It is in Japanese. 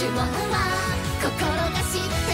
呪文は心が知って